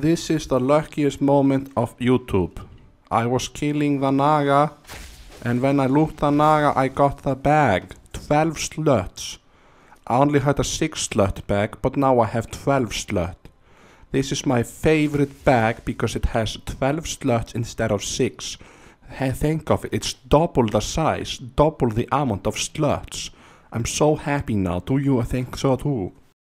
This is the luckiest moment of YouTube. I was killing the Naga, and when I looked the Naga, I got the bag. 12 sluts. I only had a 6 slut bag, but now I have 12 slut. This is my favorite bag because it has 12 sluts instead of 6. Hey, think of it, it's double the size, double the amount of sluts. I'm so happy now, do you think so too?